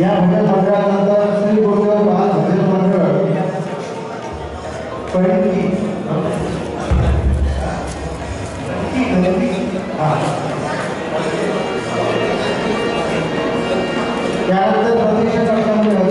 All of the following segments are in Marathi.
या भगत मंडळानंतर श्री गुरुदेव बाल भगत मंडळ पैठणी त्यानंतर प्रदेश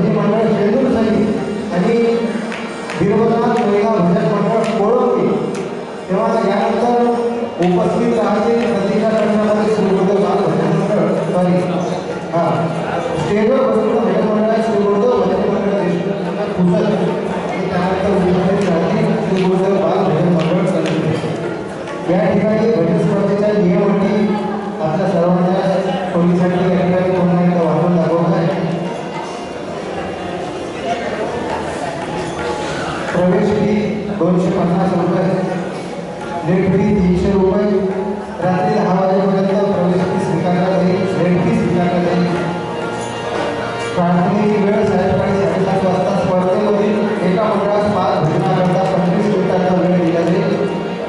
गजानन मंडळ शेंदूर सई आणि वीरभद्रनाथ महिला भजन मंडळ कोळंबी तेव्हा यानंतर उपस्थित राहते प्रतीक्षा करण्यामध्ये सुरू गुरुदेव भजन मंडळ. सॉरी हां. स्टेजवर बसून भजन मंडळ सुरू गुरुदेव भजन मंडळ देशमुख त्यानंतर प्रवेश फी दोनशे पन्नास रुपये नेट फी तीनशे रुपये रात्री दहा वाजेपर्यंत प्रवेश फी स्वीकारला जाईल नेट फी स्वीकारला जाईल प्रार्थनेची वेळ सायंकाळी साडेसात वाजता स्पर्धेमधील एका मंडळास पाच भजनाकरता पंचवीस मिनिटांचा वेळ दिला जाईल.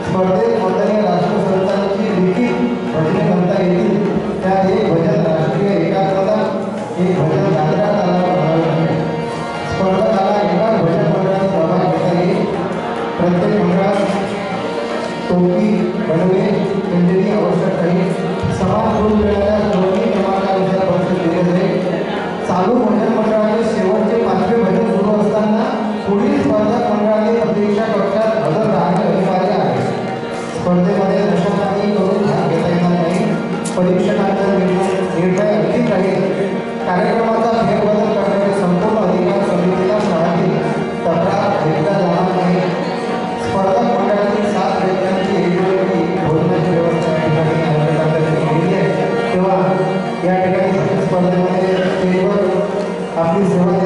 स्पर्धेत माननीय राष्ट्रसंतांची लिखित भजने म्हणता येतील. त्या एक भजन राष्ट्रीय एकाग्रता एक भजन दादरा तालावर स्पर्धा टोपी बनवे खंडणी म्हणजे आवश्यक आहे. समान करून मिळणाऱ्या दोन्ही क्रमांकानुसार बक्षीस दिले जाईल चालू भजन मंडळाचे शेवटचे पाचवे भजन सुरू असताना पुढील स्पर्धक मंडळाने प्रतीक्षा कक्षात हजर राहणे अनिवार्य आहे. स्पर्धेमध्ये नशकांनी करून भाग घेता येणार नाही. परीक्षकांचा निर्णय अगदीच आहे कार्यक्रमाचा फेरबदल At least